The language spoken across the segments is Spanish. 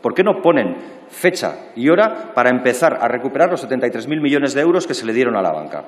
¿Por qué no ponen fecha y hora para empezar a recuperar los 73.000 millones de euros que se le dieron a la banca?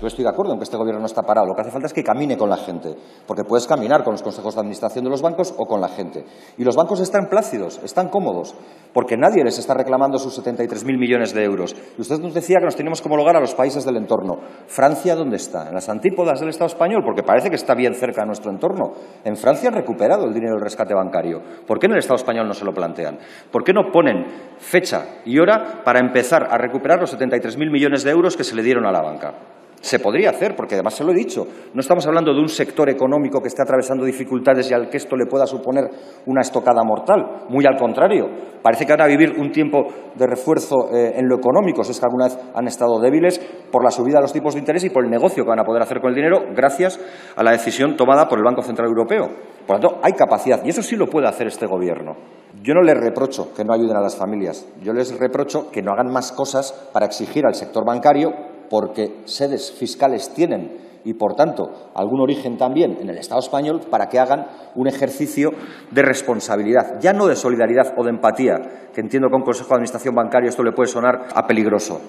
Yo estoy de acuerdo en que este Gobierno no está parado. Lo que hace falta es que camine con la gente, porque puedes caminar con los consejos de administración de los bancos o con la gente. Y los bancos están plácidos, están cómodos, porque nadie les está reclamando sus 73.000 millones de euros. Y usted nos decía que nos tenemos que homologar a los países del entorno. ¿Francia dónde está? ¿En las antípodas del Estado español? Porque parece que está bien cerca de nuestro entorno. En Francia han recuperado el dinero del rescate bancario. ¿Por qué en el Estado español no se lo plantean? ¿Por qué no ponen fecha y hora para empezar a recuperar los 73.000 millones de euros que se le dieron a la banca? Se podría hacer, porque además se lo he dicho, no estamos hablando de un sector económico que esté atravesando dificultades y al que esto le pueda suponer una estocada mortal. Muy al contrario, parece que van a vivir un tiempo de refuerzo eh, en lo económico, si es que alguna vez han estado débiles por la subida de los tipos de interés y por el negocio que van a poder hacer con el dinero gracias a la decisión tomada por el Banco Central Europeo. Por lo tanto, hay capacidad y eso sí lo puede hacer este Gobierno. Yo no les reprocho que no ayuden a las familias, yo les reprocho que no hagan más cosas para exigir al sector bancario porque sedes fiscales tienen y, por tanto, algún origen también en el Estado español para que hagan un ejercicio de responsabilidad, ya no de solidaridad o de empatía, que entiendo un Consejo de Administración Bancario esto le puede sonar a peligroso,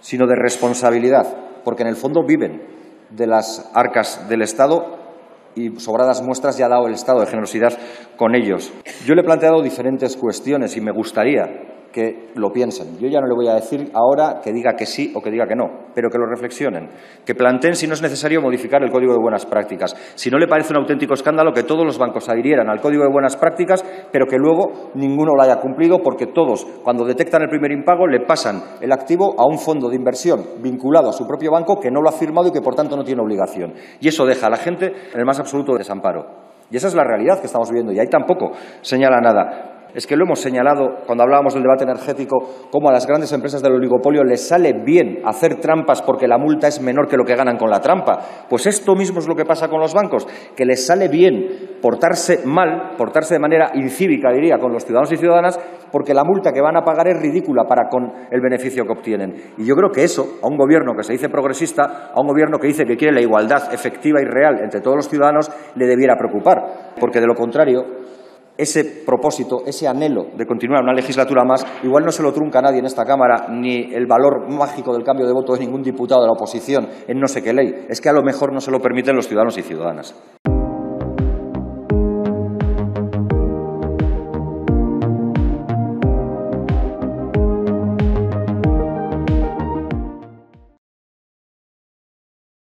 sino de responsabilidad, porque en el fondo viven de las arcas del Estado y sobradas muestras ya ha dado el Estado de generosidad con ellos. Yo le he planteado diferentes cuestiones y me gustaría que lo piensen. Yo ya no le voy a decir ahora que diga que sí o que diga que no, pero que lo reflexionen, que planteen si no es necesario modificar el Código de Buenas Prácticas, si no le parece un auténtico escándalo que todos los bancos adhirieran al Código de Buenas Prácticas, pero que luego ninguno lo haya cumplido porque todos, cuando detectan el primer impago, le pasan el activo a un fondo de inversión vinculado a su propio banco que no lo ha firmado y que, por tanto, no tiene obligación. Y eso deja a la gente en el más absoluto desamparo. Y esa es la realidad que estamos viviendo y ahí tampoco señala nada es que lo hemos señalado cuando hablábamos del debate energético, cómo a las grandes empresas del oligopolio les sale bien hacer trampas porque la multa es menor que lo que ganan con la trampa. Pues esto mismo es lo que pasa con los bancos, que les sale bien portarse mal, portarse de manera incívica, diría, con los ciudadanos y ciudadanas, porque la multa que van a pagar es ridícula para con el beneficio que obtienen. Y yo creo que eso, a un gobierno que se dice progresista, a un gobierno que dice que quiere la igualdad efectiva y real entre todos los ciudadanos, le debiera preocupar, porque de lo contrario ese propósito, ese anhelo de continuar una legislatura más, igual no se lo trunca nadie en esta Cámara, ni el valor mágico del cambio de voto de ningún diputado de la oposición en no sé qué ley. Es que a lo mejor no se lo permiten los ciudadanos y ciudadanas.